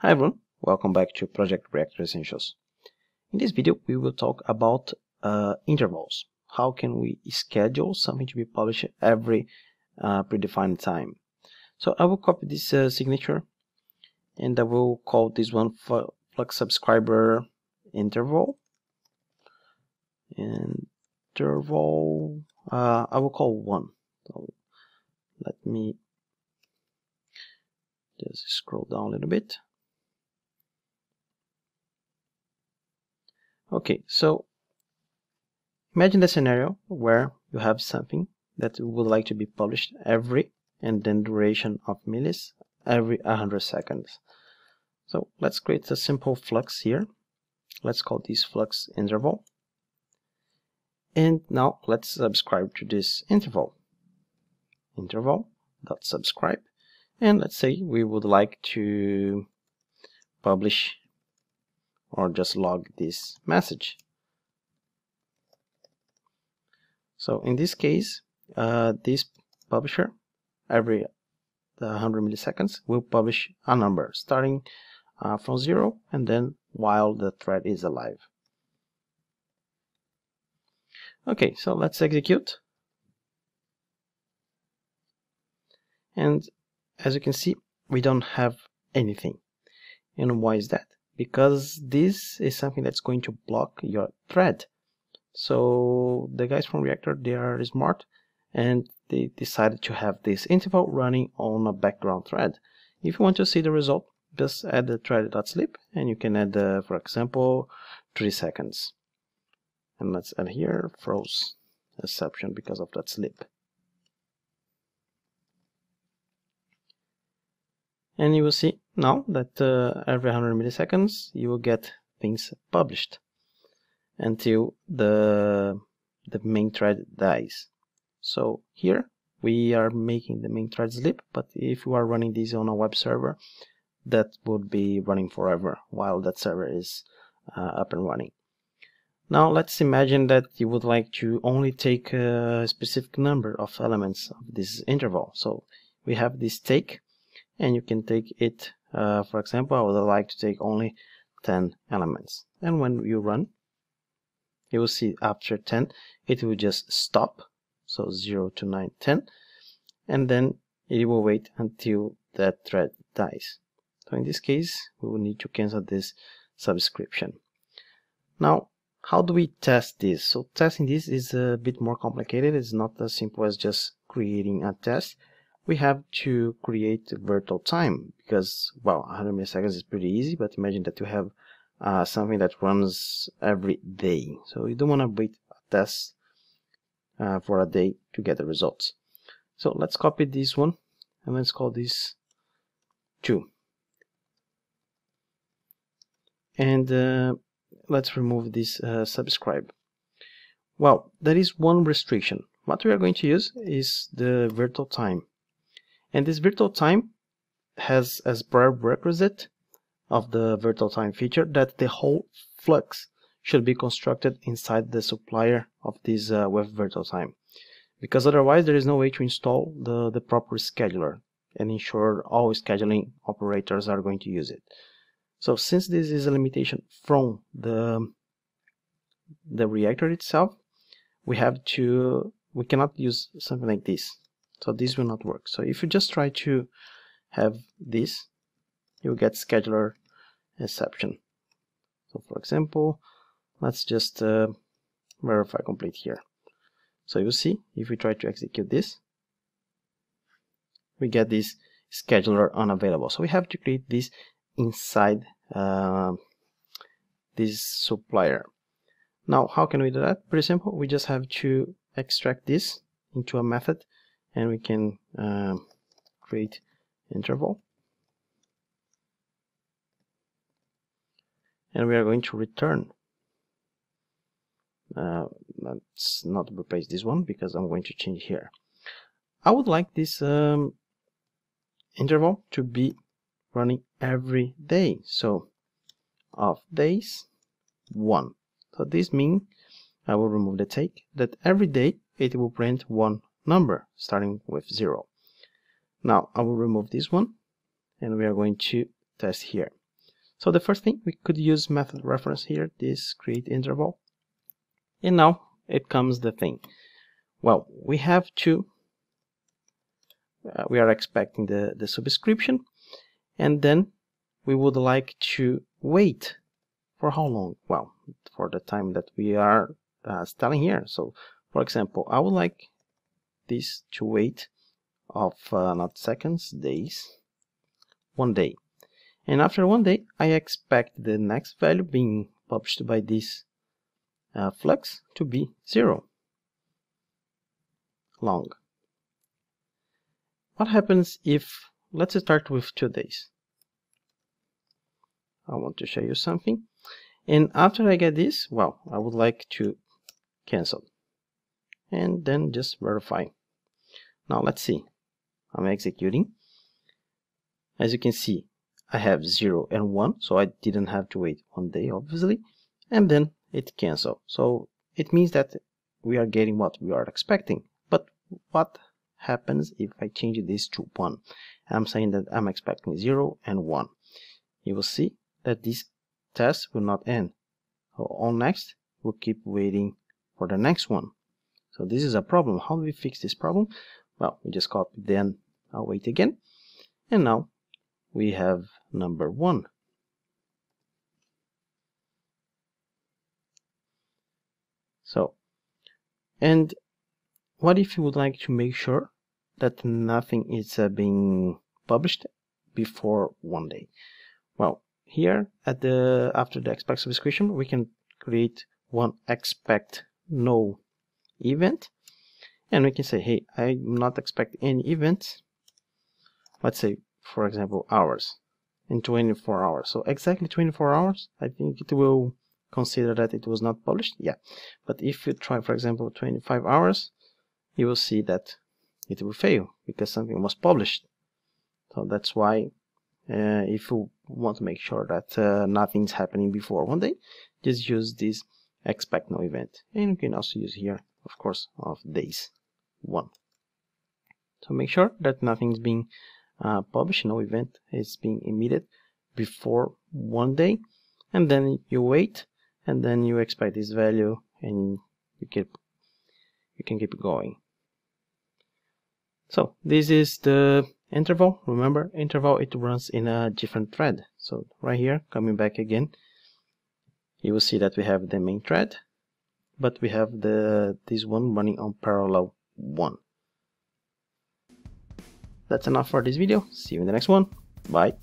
Hi everyone, welcome back to Project Reactor Essentials. In this video we will talk about uh, intervals. How can we schedule something to be published every uh, predefined time. So I will copy this uh, signature and I will call this one Flux Subscriber Interval. Interval, uh, I will call 1. So let me just scroll down a little bit. Okay, so imagine the scenario where you have something that would like to be published every and then duration of millis every 100 seconds. So let's create a simple flux here. Let's call this flux interval. And now let's subscribe to this interval. Interval dot subscribe. And let's say we would like to publish or just log this message. So in this case, uh, this publisher every 100 milliseconds will publish a number starting uh, from zero and then while the thread is alive. Okay, so let's execute. And as you can see, we don't have anything. And why is that? Because this is something that's going to block your thread. So the guys from reactor they are smart and they decided to have this interval running on a background thread. If you want to see the result just add the thread.sleep and you can add for example 3 seconds. And let's add here throws exception because of that sleep and you will see now that uh, every 100 milliseconds you will get things published until the the main thread dies. So here we are making the main thread sleep but if you are running this on a web server that would be running forever while that server is uh, up and running. Now let's imagine that you would like to only take a specific number of elements of this interval. So we have this take and you can take it uh, for example I would like to take only 10 elements. And when you run you will see after 10 it will just stop. So 0 to 9 10 and then it will wait until that thread dies. So in this case we will need to cancel this subscription. Now how do we test this? So testing this is a bit more complicated. It's not as simple as just creating a test we have to create virtual time because well 100 milliseconds is pretty easy but imagine that you have uh, something that runs every day. So you don't want to wait a test uh, for a day to get the results. So let's copy this one and let's call this 2 and uh, let's remove this uh, subscribe. Well there is one restriction. What we are going to use is the virtual time and this virtual time has as prerequisite of the virtual time feature that the whole flux should be constructed inside the supplier of this uh, with virtual time because otherwise there is no way to install the, the proper scheduler and ensure all scheduling operators are going to use it. So since this is a limitation from the the reactor itself, we have to we cannot use something like this so this will not work. So if you just try to have this you'll get scheduler exception. So for example let's just uh, verify complete here. So you see if we try to execute this we get this scheduler unavailable. So we have to create this inside uh, this supplier. Now how can we do that? Pretty simple we just have to extract this into a method and we can um, create interval. And we are going to return. Uh, let's not replace this one because I'm going to change here. I would like this um, interval to be running every day. So of days one. So this means I will remove the take that every day it will print one number starting with 0. Now I will remove this one and we are going to test here. So the first thing, we could use method reference here, this create interval. And now it comes the thing. Well, we have to, uh, we are expecting the, the subscription, and then we would like to wait for how long? Well, for the time that we are uh, telling here. So, for example, I would like this to wait of uh, not seconds, days, one day. And after one day, I expect the next value being published by this uh, flux to be zero long. What happens if, let's start with two days. I want to show you something. And after I get this, well, I would like to cancel. And then just verify. Now let's see. I'm executing. As you can see, I have 0 and 1, so I didn't have to wait one day, obviously. And then it cancel. So it means that we are getting what we are expecting. But what happens if I change this to 1? I'm saying that I'm expecting 0 and 1. You will see that this test will not end. So on next, we'll keep waiting for the next one. So this is a problem. How do we fix this problem? Well, we just copy then await again. And now we have number one. So, and what if you would like to make sure that nothing is uh, being published before one day? Well, here at the after the expect subscription we can create one expect no event and we can say hey I'm not expect any events let's say for example hours in 24 hours. So exactly 24 hours I think it will consider that it was not published yeah but if you try for example 25 hours you will see that it will fail because something was published. So that's why uh, if you want to make sure that uh, nothing's happening before one day just use this expect no event. And you can also use here of course of days one. So make sure that nothing's being uh, published no event is being emitted before one day and then you wait and then you expect this value and you keep you can keep going. So this is the interval. Remember interval it runs in a different thread. So right here coming back again you will see that we have the main thread but we have the this one running on parallel one. That's enough for this video. See you in the next one. Bye